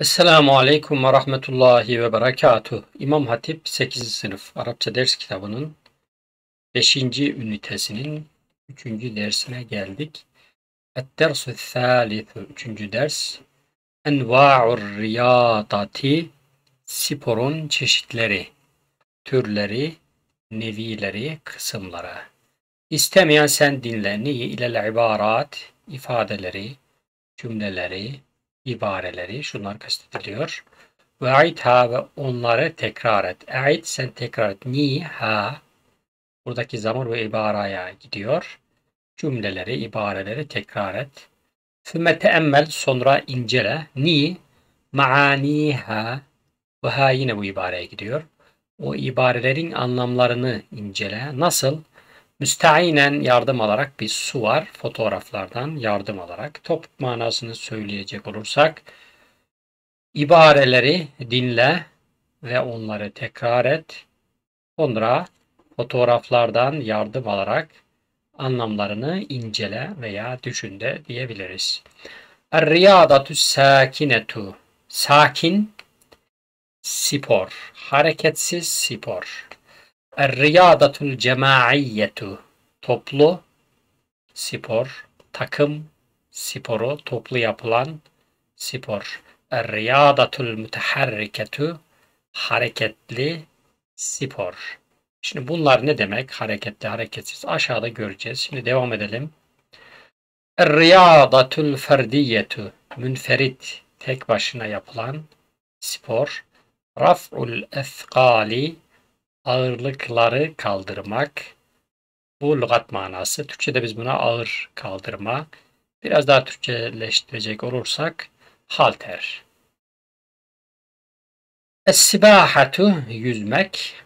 Esselamu Aleyküm ve Rahmetullahi ve Berekatuh. İmam Hatip 8. sınıf Arapça ders kitabının 5. ünitesinin 3. dersine geldik. Et-dersu thalithu 3. ders. Enva'ur riyadati sporun çeşitleri, türleri, nevileri, kısımları. İstemeyen sen dinle. Niye? İlel ibarat, ifadeleri, cümleleri, ibareleri şunlar kastediliyor. Ve aitha ve onları tekrar et. Ait sen tekrar et. Ni ha buradaki zamir ve ibaraya gidiyor. Cümleleri, ibareleri tekrar et. Sümme teemmel sonra incele. Ni maaniha ve ha yine bu ibareye gidiyor. O ibarelerin anlamlarını incele. Nasıl? Müsteinen yardım alarak bir su var. Fotoğraflardan yardım alarak. Topuk manasını söyleyecek olursak ibareleri dinle ve onları tekrar et. Sonra fotoğraflardan yardım alarak anlamlarını incele veya düşün de diyebiliriz. Er-riyadatu sakinetu. Sakin spor. Hareketsiz spor. Er-riyadatul cema'iyyetu toplu spor, takım sporu, toplu yapılan spor. Er-riyadatul müteharriketu hareketli spor. Şimdi bunlar ne demek? Hareketli, hareketsiz. Aşağıda göreceğiz. Şimdi devam edelim. Er-riyadatul ferdiyetu münferit, tek başına yapılan spor. Raf'ul ethqali ağırlıkları kaldırmak. Bu lügat manası. Türkçe'de biz buna ağır kaldırma. Biraz daha Türkçeleştirecek olursak halter. Es-sibahatu yüzmek.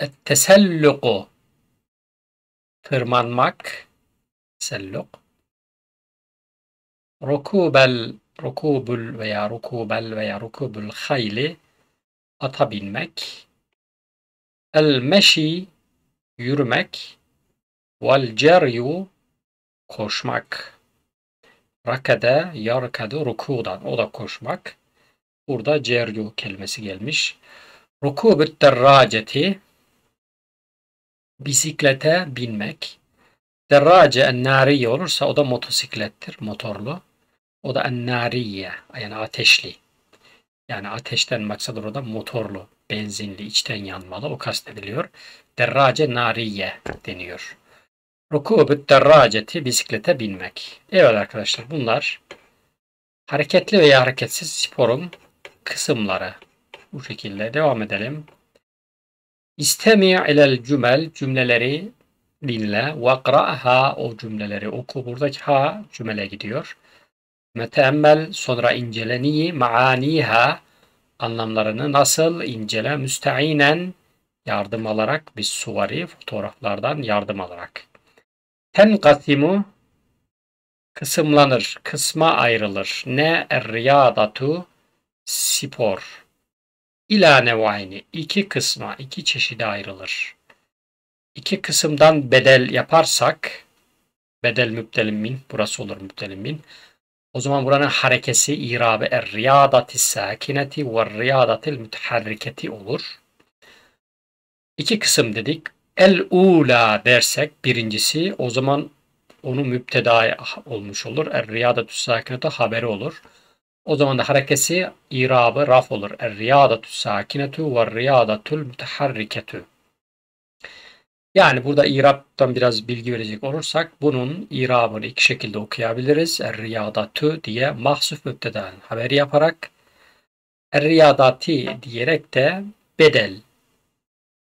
Et-teselluku tırmanmak. Teselluk. Rukubel rukubul veya rukubel veya rukubul hayli ata binmek. El meşi yürümek. Vel ceryu koşmak. Rakade yarkadu rukudan o da koşmak. Burada ceryu kelimesi gelmiş. Rukubut derraceti bisiklete binmek. Derrace ennariye olursa o da motosiklettir, motorlu. O da ennariye yani ateşli. Yani ateşten maksat orada motorlu, benzinli, içten yanmalı o kastediliyor. Derrace nariye deniyor. Rukubut derraceti bisiklete binmek. Evet arkadaşlar bunlar hareketli veya hareketsiz sporun kısımları. Bu şekilde devam edelim. İstemi ilel cümel cümleleri dinle ve qra'ha o cümleleri oku. Buradaki ha cümle gidiyor. Meteemmel sonra inceleniyi maaniha anlamlarını nasıl incele müsteinen yardım alarak bir suvari fotoğraflardan yardım alarak. Tenkasimu kısımlanır, kısma ayrılır. Ne er-riyadatu spor. İla nevayni iki kısma, iki çeşide ayrılır. İki kısımdan bedel yaparsak bedel müptelim burası olur müptelim min. O zaman buranın harekesi irabı er riyadati sakineti ve riyadatil müteharriketi olur. İki kısım dedik. El ula dersek birincisi o zaman onu müpteda olmuş olur. Er riyadatu sakinetu haberi olur. O zaman da harekesi irabı raf olur. Er riyadatu sakinetu ve riyadatul müteharriketu. Yani burada İrab'dan biraz bilgi verecek olursak bunun İrab'ını iki şekilde okuyabiliriz. Er-riyadatu diye mahsuf müpteden haber yaparak Er-riyadati diyerek de bedel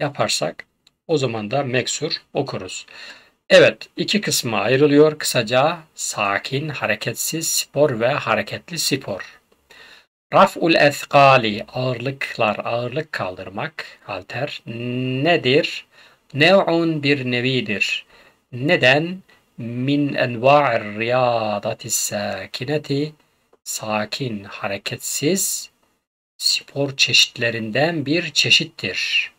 yaparsak o zaman da meksur okuruz. Evet iki kısma ayrılıyor kısaca sakin, hareketsiz spor ve hareketli spor. Raf'ul ethkali ağırlıklar, ağırlık kaldırmak, halter nedir? Nev'un bir nevidir. Neden? Min enva'ir riyadati sakineti sakin, hareketsiz spor çeşitlerinden bir çeşittir.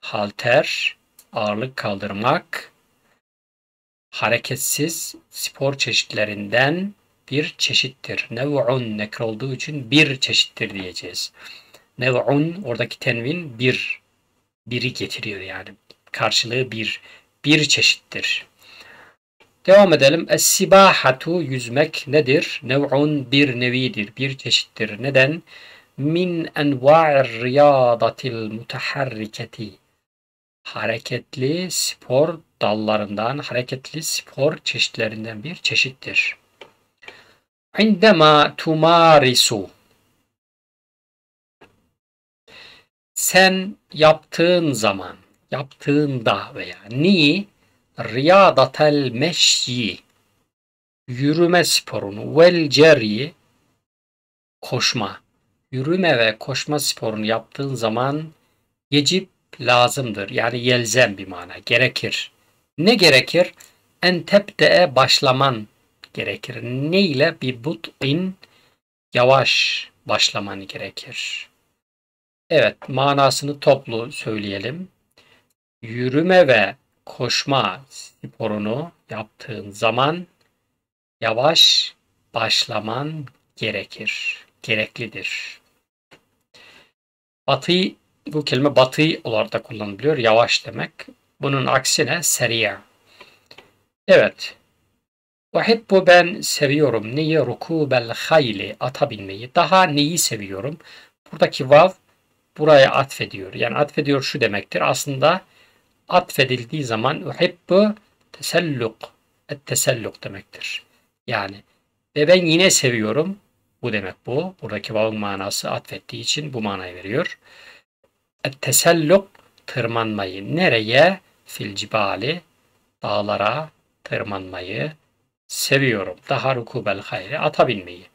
Halter, ağırlık kaldırmak, hareketsiz spor çeşitlerinden bir çeşittir. Nev'un nekre olduğu için bir çeşittir diyeceğiz. Nev'un oradaki tenvin bir biri getiriyor yani. Karşılığı bir bir çeşittir. Devam edelim. Es-sibahatu yüzmek nedir? Nev'un bir nevidir, bir çeşittir. Neden? Min enva'ir riyadatil mutaharriketi. Hareketli spor dallarından, hareketli spor çeşitlerinden bir çeşittir. İndema tumarisu. Sen yaptığın zaman, yaptığında veya ni riyadatel meşyi yürüme sporunu vel ceryi koşma yürüme ve koşma sporunu yaptığın zaman yecip lazımdır. Yani yelzem bir mana. Gerekir. Ne gerekir? En tebde'e başlaman gerekir. Ne ile? Bir but'in yavaş başlaman gerekir. Evet, manasını toplu söyleyelim. Yürüme ve koşma sporunu yaptığın zaman yavaş başlaman gerekir. Gereklidir. Batı bu kelime batı olarak da kullanılıyor. Yavaş demek. Bunun aksine seriya. Evet. bu ben seviyorum. Neyi? Rukubel hayli. Ata binmeyi. Daha neyi seviyorum? Buradaki vav buraya atfediyor. Yani atfediyor şu demektir. Aslında atfedildiği zaman uhibbu teselluk. Et teselluk demektir. Yani ve ben yine seviyorum. Bu demek bu. Buradaki vav'ın manası atfettiği için bu manayı veriyor. Et teselluk tırmanmayı. Nereye? Fil cibali dağlara tırmanmayı seviyorum. Daha rukubel hayri ata binmeyi.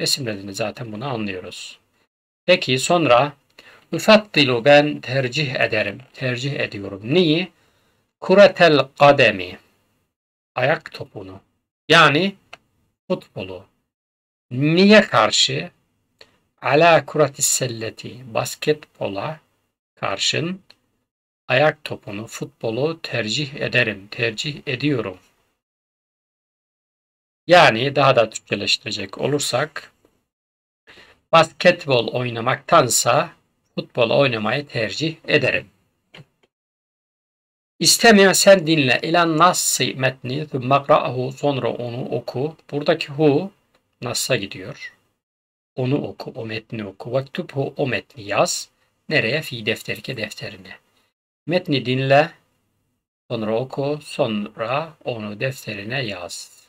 Resimlerini zaten bunu anlıyoruz. Peki sonra Üfaddilu ben tercih ederim. Tercih ediyorum. Neyi? Kuretel kademi. Ayak topunu. Yani futbolu. Niye karşı? Ala kuratis selleti. Basketbola karşın ayak topunu, futbolu tercih ederim. Tercih ediyorum. Yani daha da Türkçeleştirecek olursak basketbol oynamaktansa futbol oynamayı tercih ederim. İstemeyen sen dinle. İlan nassi metni makra'ahu sonra onu oku. Buradaki hu Nas'a gidiyor. Onu oku, o metni oku. Vektubhu o metni yaz. Nereye? Fi defterike defterine. Metni dinle. Sonra oku. Sonra onu defterine yaz.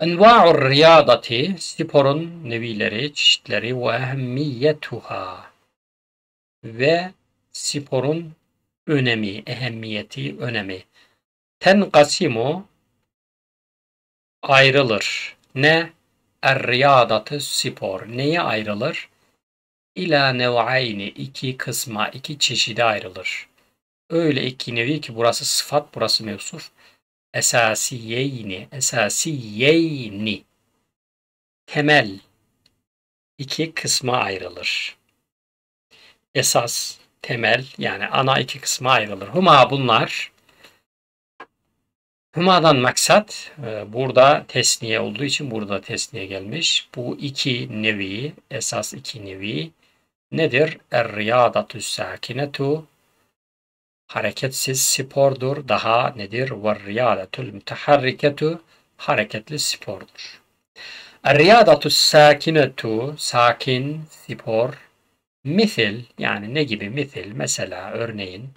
Enva'ur riyadati sporun nevileri, çeşitleri ve ehemmiyetuha ve sporun önemi, ehemmiyeti, önemi. Tenkasimu ayrılır. Ne? Er-riyadatı spor. Neye ayrılır? İla nev'ayni iki kısma, iki çeşide ayrılır. Öyle iki nevi ki burası sıfat, burası mevsuf esasiyeyni, esasiyeyni temel iki kısma ayrılır. Esas, temel yani ana iki kısma ayrılır. Huma bunlar Hüma'dan maksat e, burada tesniye olduğu için burada tesniye gelmiş. Bu iki nevi, esas iki nevi nedir? Er-riyadatü sakinetu hareketsiz spordur. Daha nedir? Riyadetul müteharriketu hareketli spordur. Er-riyadatu sakinetu sakin spor misil yani ne gibi misil mesela örneğin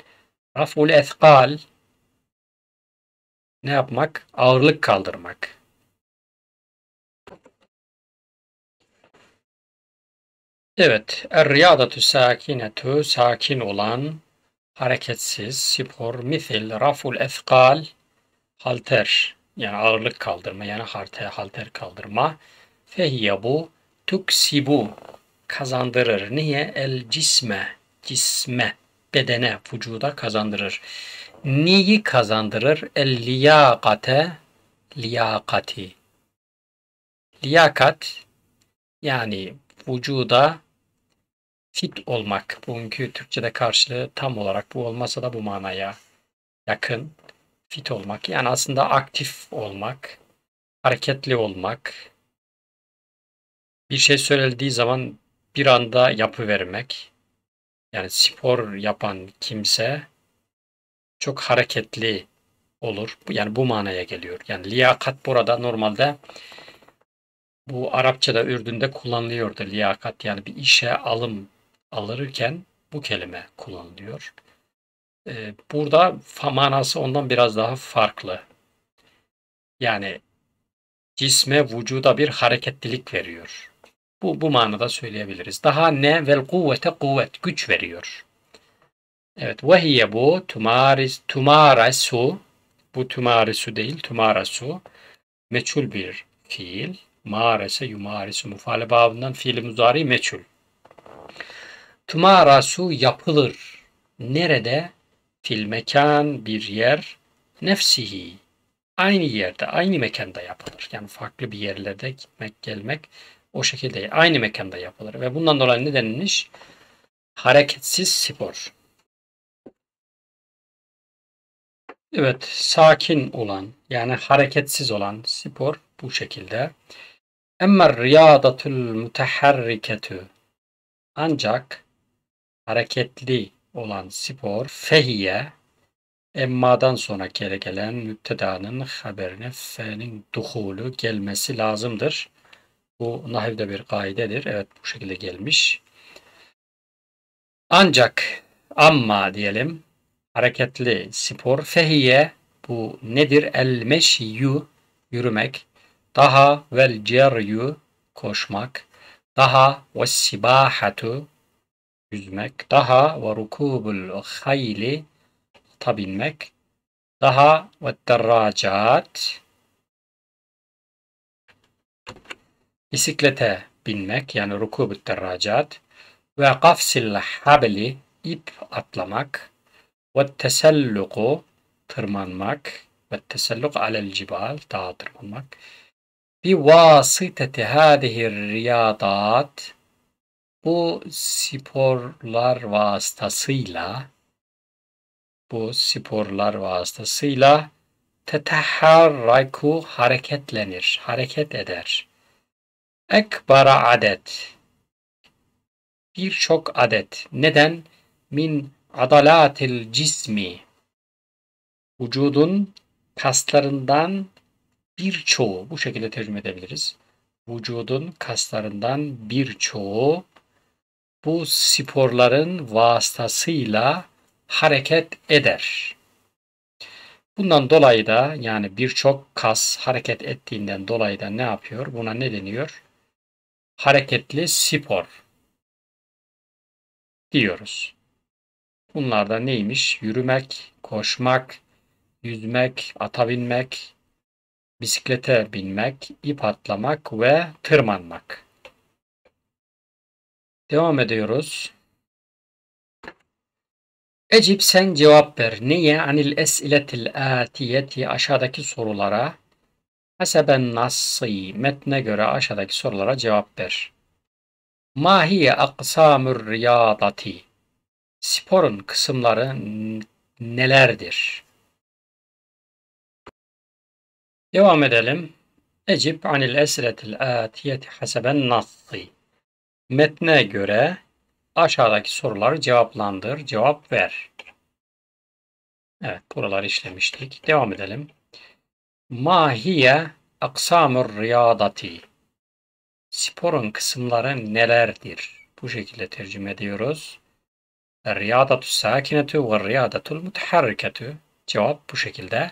raful ethkal ne yapmak? Ağırlık kaldırmak. Evet, er-riyadatu sakinetu sakin olan hareketsiz, spor, mithil, raful efkal, halter, yani ağırlık kaldırma, yani halter, halter kaldırma. Fehiye bu, tuksibu, kazandırır. Niye? El cisme, cisme, bedene, vücuda kazandırır. Neyi kazandırır? El liyakate, liyakati. Liyakat, yani vücuda fit olmak. Bugünkü Türkçe'de karşılığı tam olarak bu olmasa da bu manaya yakın. Fit olmak yani aslında aktif olmak, hareketli olmak, bir şey söylendiği zaman bir anda yapıvermek. Yani spor yapan kimse çok hareketli olur. Yani bu manaya geliyor. Yani liyakat burada normalde bu Arapçada Ürdün'de kullanılıyordu liyakat. Yani bir işe alım alırken bu kelime kullanılıyor. Ee, burada manası ondan biraz daha farklı. Yani cisme, vücuda bir hareketlilik veriyor. Bu, bu manada söyleyebiliriz. Daha ne vel kuvvete kuvvet, güç veriyor. Evet, ve bu tumaris, tumarasu, bu tumarisu değil, tumarasu, meçhul bir fiil. Marese, yumarisu, mufale babından fiili muzari meçhul. Tumarasu yapılır. Nerede? Fil mekan bir yer. Nefsihi. Aynı yerde, aynı mekanda yapılır. Yani farklı bir yerlerde gitmek, gelmek o şekilde aynı mekanda yapılır. Ve bundan dolayı ne denilmiş? Hareketsiz spor. Evet, sakin olan yani hareketsiz olan spor bu şekilde. Emma riyadatul muteharriketu ancak hareketli olan spor fehiye emmadan sonra geri gelen müptedanın haberine fe'nin duhulu gelmesi lazımdır. Bu nahivde bir kaidedir. Evet bu şekilde gelmiş. Ancak amma diyelim hareketli spor fehiye bu nedir? El meşyu yürümek. Daha vel ceryu koşmak. Daha ve sibahatu yüzmek. Daha ve rukubul hayli tabinmek. Daha ve derracat bisiklete binmek yani rukubut derracat ve kafsil habli ip atlamak ve teselluku tırmanmak ve teselluk alel cibal dağa tırmanmak bi vasiteti hadihi riyadat bu sporlar vasıtasıyla bu sporlar vasıtasıyla teteharraku hareketlenir, hareket eder. Ekbara adet birçok adet. Neden? Min adalatil cismi vücudun kaslarından birçoğu bu şekilde tercüme edebiliriz. Vücudun kaslarından birçoğu bu sporların vasıtasıyla hareket eder. Bundan dolayı da yani birçok kas hareket ettiğinden dolayı da ne yapıyor? Buna ne deniyor? Hareketli spor diyoruz. Bunlar da neymiş? Yürümek, koşmak, yüzmek, ata binmek, bisiklete binmek, ip atlamak ve tırmanmak. Devam ediyoruz. Ecip sen cevap ver. Neye anil esiletil atiyeti aşağıdaki sorulara haseben nassi metne göre aşağıdaki sorulara cevap ver. Mahiye aksamur riyadati Sporun kısımları nelerdir? Devam edelim. Ecib anil esretil atiyeti haseben nassi Metne göre aşağıdaki soruları cevaplandır, cevap ver. Evet, buraları işlemiştik. Devam edelim. Mahiye aksamur riyadati. Sporun kısımları nelerdir? Bu şekilde tercüme ediyoruz. Riyadatu sakinetu ve riyadatul mutaharriketu. Cevap bu şekilde.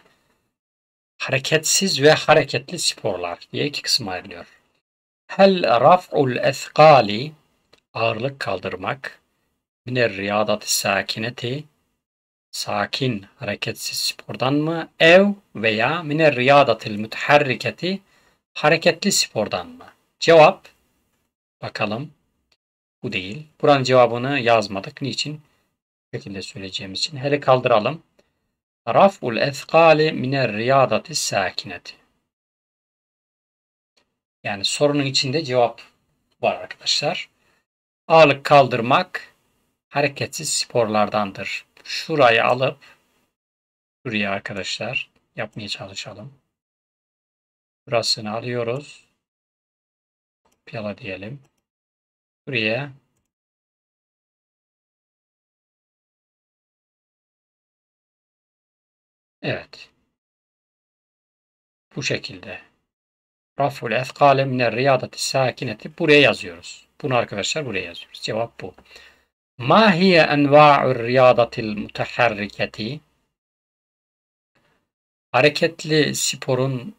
Hareketsiz ve hareketli sporlar diye iki kısım ayrılıyor. Hel raf'ul ethqali ağırlık kaldırmak. Miner riyadati sakineti sakin hareketsiz spordan mı? Ev veya miner riyadatil mutaharriketi hareketli spordan mı? Cevap bakalım. Bu değil. Buranın cevabını yazmadık. Niçin? Bu şekilde söyleyeceğimiz için. Hele kaldıralım. Raf'ul ethqali miner riyadati sakineti. Yani sorunun içinde cevap var arkadaşlar. Ağırlık kaldırmak hareketsiz sporlardandır. Şurayı alıp Buraya arkadaşlar yapmaya çalışalım. Burasını alıyoruz. Kopyala diyelim. Buraya Evet. Bu şekilde. Raful efkale miner riyadati sakineti buraya yazıyoruz. Bunu arkadaşlar buraya yazıyoruz. Cevap bu. Ma hiye enva'ur riyadatil mutaharriketi? Hareketli sporun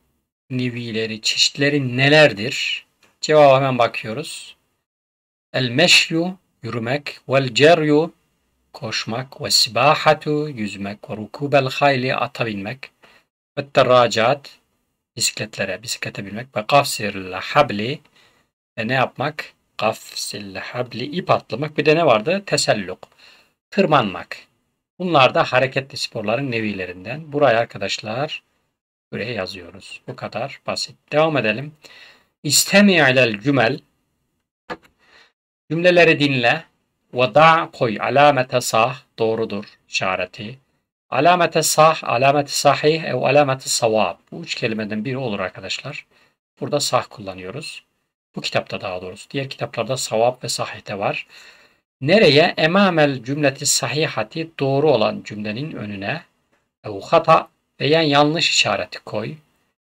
nivileri, çeşitleri nelerdir? Cevaba hemen bakıyoruz. El meşyu, yürümek, vel ceryu, koşmak, ve sibahatu, yüzmek, ve rukubel hayli, ata binmek, ve terracat, bisikletlere, bisiklete binmek, ve kafsirle habli, ve ne yapmak? Kafsirle habli, ip atlamak. Bir de ne vardı? Teselluk, tırmanmak. Bunlar da hareketli sporların nevilerinden. Buraya arkadaşlar buraya yazıyoruz. Bu kadar basit. Devam edelim. İstemi cümel Cümleleri dinle. Ve da koy alamete sah doğrudur işareti. Alamete sah, alamete sahih ev alamete savab. Bu üç kelimeden biri olur arkadaşlar. Burada sah kullanıyoruz. Bu kitapta daha doğrusu. Diğer kitaplarda savab ve sahihte var. Nereye? Emamel cümleti sahihati doğru olan cümlenin önüne ev hata veya yanlış işareti koy.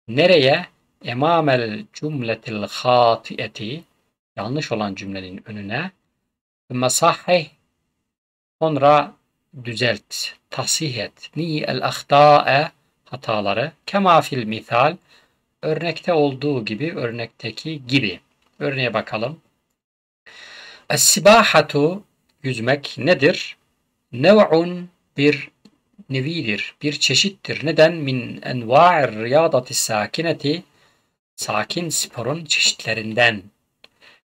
Nereye? Emamel cümletil hatiyeti yanlış olan cümlenin önüne ve sahih sonra düzelt, tasih et. Ni el hataları kema fil misal örnekte olduğu gibi örnekteki gibi. Örneğe bakalım. Es-sibahatu yüzmek nedir? Nev'un bir nevidir, bir çeşittir. Neden? Min enva'ir riyadati sakineti sakin sporun çeşitlerinden.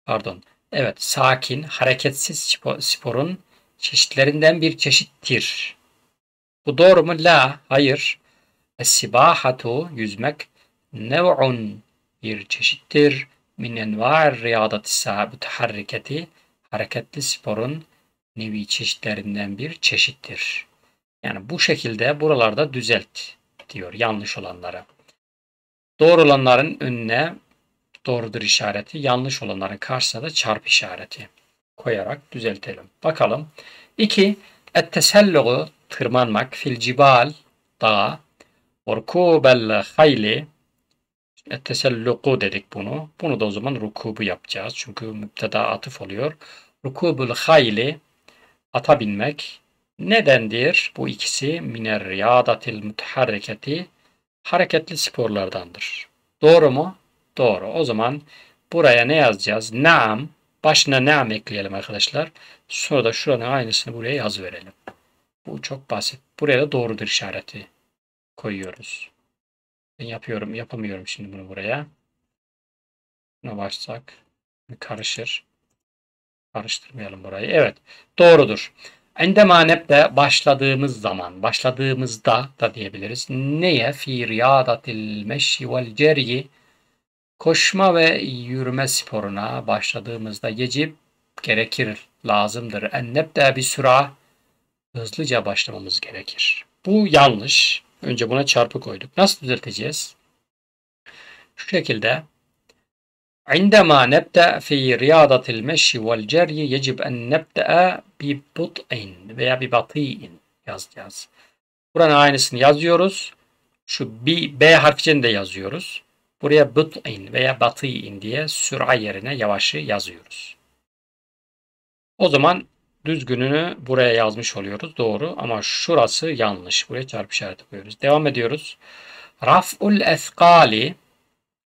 Pardon. Evet, sakin, hareketsiz sporun çeşitlerinden bir çeşittir. Bu doğru mu? La, hayır. Es-sibahatu yüzmek nev'un bir çeşittir. Min enva'ir riyadati mutaharriketi hareketli sporun nevi çeşitlerinden bir çeşittir. Yani bu şekilde buralarda düzelt diyor yanlış olanları. Doğru olanların önüne doğrudur işareti, yanlış olanların karşısına da çarp işareti koyarak düzeltelim. Bakalım. 2. Etteselluğu tırmanmak fil cibal dağa Orkubel hayli Etteselluku dedik bunu. Bunu da o zaman rukubu yapacağız. Çünkü müpteda atıf oluyor. Rukubul hayli ata binmek nedendir? Bu ikisi miner riyadatil mutaharreketi hareketli sporlardandır. Doğru mu? Doğru. O zaman buraya ne yazacağız? Naam. Başına naam ekleyelim arkadaşlar. Sonra da şuranın aynısını buraya yaz verelim. Bu çok basit. Buraya da doğrudur işareti koyuyoruz. Ben yapıyorum, yapamıyorum şimdi bunu buraya. Buna başsak karışır. Karıştırmayalım burayı. Evet. Doğrudur. Endema nebde başladığımız zaman, başladığımızda da diyebiliriz. Neye? Fi riyadatil meşi vel ceryi koşma ve yürüme sporuna başladığımızda yecib gerekir, lazımdır. En nebde bir süra hızlıca başlamamız gerekir. Bu yanlış. Önce buna çarpı koyduk. Nasıl düzelteceğiz? Şu şekilde عندما نبدأ في رياضة المشي والجري يجب أن نبدأ ببطء veya ببطيء yazacağız. Buranın aynısını yazıyoruz. Şu B, B harfini de yazıyoruz. Buraya but'in veya batı'in diye süra yerine yavaşı yazıyoruz. O zaman düzgününü buraya yazmış oluyoruz. Doğru ama şurası yanlış. Buraya çarpı işareti koyuyoruz. Devam ediyoruz. Raf'ul eskali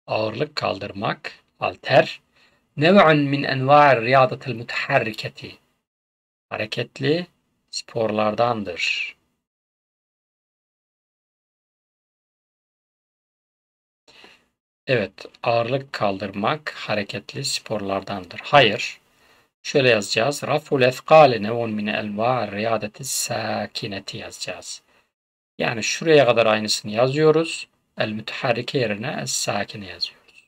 ağırlık kaldırmak alter nev'un min enva'ir riyadatil mutaharriketi hareketli sporlardandır. Evet, ağırlık kaldırmak hareketli sporlardandır. Hayır. Şöyle yazacağız. Raful efkali nevun min enva'ir riyadeti sakineti yazacağız. Yani şuraya kadar aynısını yazıyoruz. El müteharrike yerine es sakine yazıyoruz.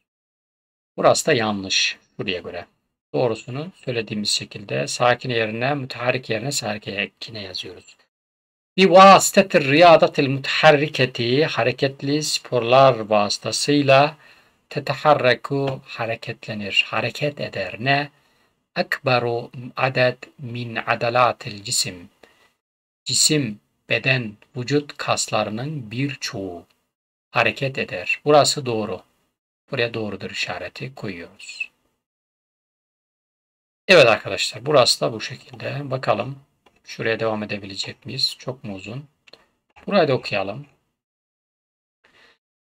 Burası da yanlış buraya göre. Doğrusunu söylediğimiz şekilde sakin yerine müteharik yerine sakine yazıyoruz. Bi vasıtetir riyadatil mutaharriketi hareketli sporlar vasıtasıyla teteharreku hareketlenir, hareket eder. Ne? Ekberu adet min adalatil cisim. Cisim, beden, vücut kaslarının birçoğu hareket eder. Burası doğru. Buraya doğrudur işareti koyuyoruz. Evet arkadaşlar burası da bu şekilde. Bakalım şuraya devam edebilecek miyiz? Çok mu uzun? Burayı da okuyalım.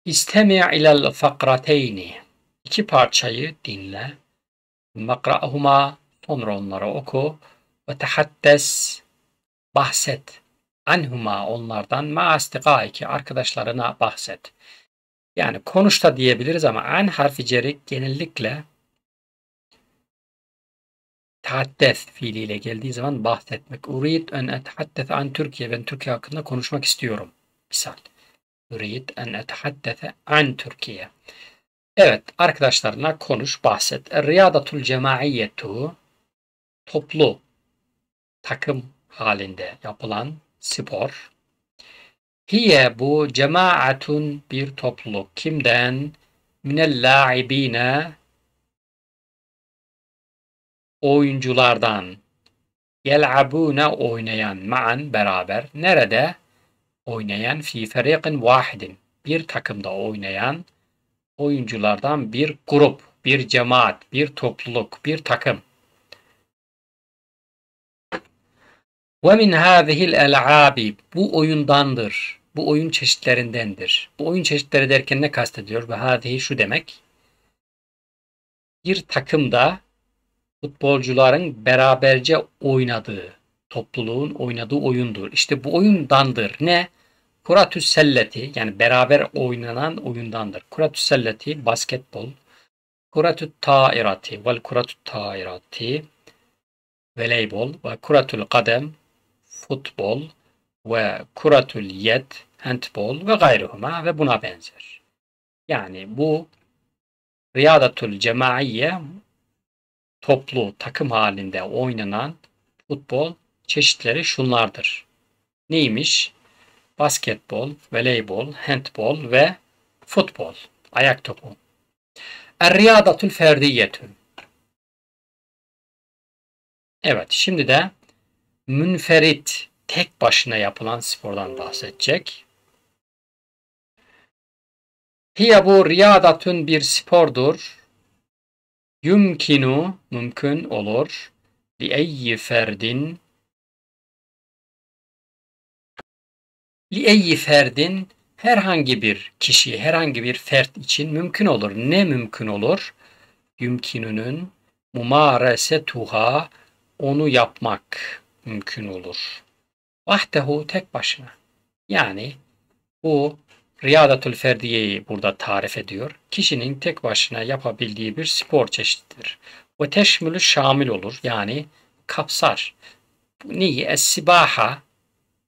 İstemi' ilel fakrateyni. İki parçayı dinle. Makra'huma sonra onları oku. Ve tehaddes bahset. Anhuma onlardan ma iki arkadaşlarına bahset. Yani konuş da diyebiliriz ama an harfi ceri genellikle tahaddes fiiliyle geldiği zaman bahsetmek. Urid en etahaddes an Türkiye. Ben Türkiye hakkında konuşmak istiyorum. Misal. Urid en etahaddes an Türkiye. Evet arkadaşlarına konuş, bahset. Riyadatul cemaiyetu toplu takım halinde yapılan spor. Hiye bu cemaatun bir topluluk. Kimden? Minel la'ibine oyunculardan. Yel'abune oynayan ma'an beraber. Nerede? Oynayan fi feriqin vahidin. Bir takımda oynayan oyunculardan bir grup, bir cemaat, bir topluluk, bir takım. Ve min hâzihil el'âbi bu oyundandır. Bu oyun çeşitlerindendir. Bu oyun çeşitleri derken ne kastediyor? Ve hâzihi şu demek. Bir takımda futbolcuların beraberce oynadığı, topluluğun oynadığı oyundur. İşte bu oyundandır. Ne? Kuratü selleti yani beraber oynanan oyundandır. Kuratü selleti basketbol. Kuratü tairati vel kuratü tairati voleybol ve kuratül kadem futbol ve kuratül yed handbol ve gayruhuma ve buna benzer. Yani bu riyadatul cemaiye toplu takım halinde oynanan futbol çeşitleri şunlardır. Neymiş? Basketbol, voleybol, handbol ve futbol. Ayak topu. Er-riyadatul ferdiyetün. Evet, şimdi de münferit, tek başına yapılan spordan bahsedecek. Hiye bu riyadatun bir spordur. Yumkinu, mümkün olur. Li eyyi ferdin Li eyyi ferdin herhangi bir kişi, herhangi bir fert için mümkün olur. Ne mümkün olur? Yümkinünün mumaresetuha onu yapmak mümkün olur. Vahdehu tek başına. Yani bu Riyadatul Ferdiye'yi burada tarif ediyor. Kişinin tek başına yapabildiği bir spor çeşididir. Ve teşmülü şamil olur. Yani kapsar. Neyi? Es-sibaha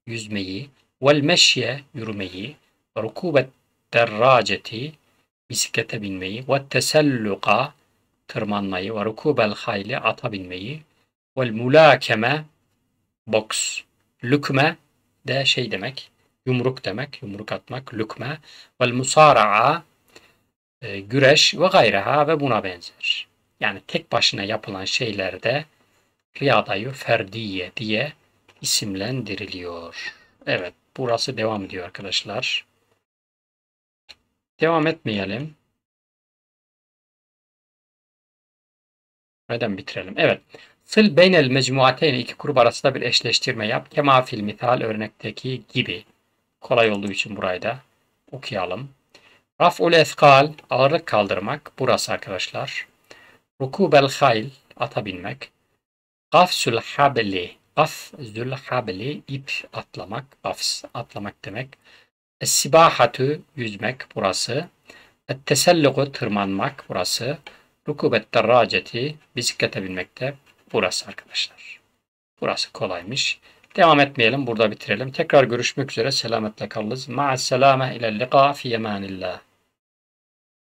yüzmeyi, vel meşye yürümeyi, rukubet derraceti bisiklete binmeyi, ve teselluka tırmanmayı, ve rukubel hayli ata binmeyi, vel mulakeme boks, lükme de şey demek, yumruk demek, yumruk atmak, lükme, vel musara'a e, güreş ve gayreha ve buna benzer. Yani tek başına yapılan şeylerde riyadayı ferdiye diye isimlendiriliyor. Evet, burası devam ediyor arkadaşlar. Devam etmeyelim. Neden bitirelim? Evet. Sıl beynel mecmuateyn iki grup arasında bir eşleştirme yap. Kema misal örnekteki gibi. Kolay olduğu için burayı da okuyalım. Raf'ul eskal ağırlık kaldırmak. Burası arkadaşlar. Rukubel hayl ata binmek. Gafsül habli Gafzül habli ip atlamak. Gafs atlamak demek. Es-sibahatu yüzmek burası. Et-tesellugu tırmanmak burası. Rukubet derraceti bisiklete binmekte burası arkadaşlar. Burası kolaymış. Devam etmeyelim. Burada bitirelim. Tekrar görüşmek üzere. Selametle kalınız. Ma'as selame ile liqa fi yemanillah.